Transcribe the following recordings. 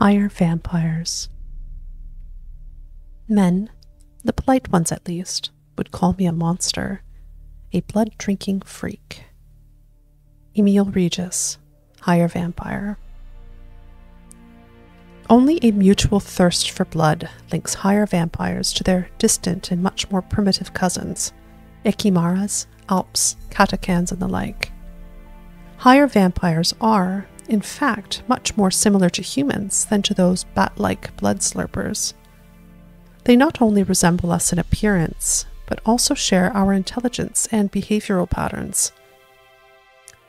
Higher vampires. Men, the polite ones at least, would call me a monster, a blood drinking freak. Emiel Regis, Higher Vampire. Only a mutual thirst for blood links higher vampires to their distant and much more primitive cousins, Ekimmaras, Alps, Katakans, and the like. Higher vampires are, in fact, much more similar to humans than to those bat like blood slurpers. They not only resemble us in appearance, but also share our intelligence and behavioral patterns.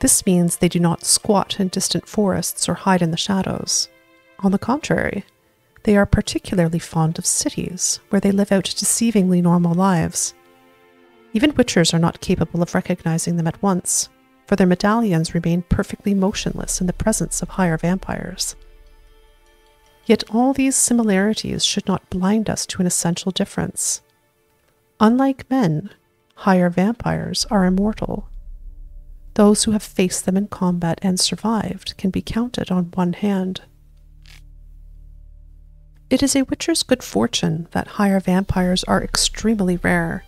This means they do not squat in distant forests or hide in the shadows. On the contrary, they are particularly fond of cities, where they live out deceivingly normal lives. Even witchers are not capable of recognizing them at once, for their medallions remain perfectly motionless in the presence of higher vampires. Yet all these similarities should not blind us to an essential difference. Unlike men, higher vampires are immortal. Those who have faced them in combat and survived can be counted on one hand. It is a witcher's good fortune that higher vampires are extremely rare,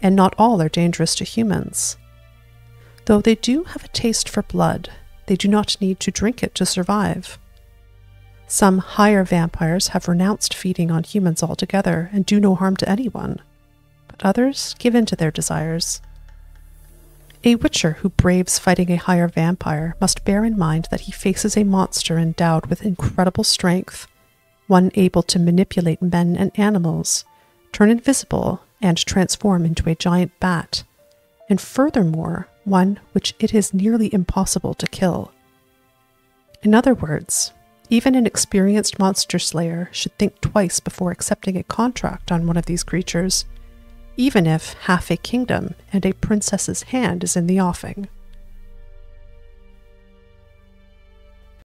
and not all are dangerous to humans. Though they do have a taste for blood, they do not need to drink it to survive. Some higher vampires have renounced feeding on humans altogether and do no harm to anyone, but others give in to their desires. A witcher who braves fighting a higher vampire must bear in mind that he faces a monster endowed with incredible strength, one able to manipulate men and animals, turn invisible, and transform into a giant bat, and furthermore, one which it is nearly impossible to kill. In other words, even an experienced monster slayer should think twice before accepting a contract on one of these creatures, even if half a kingdom and a princess's hand is in the offing.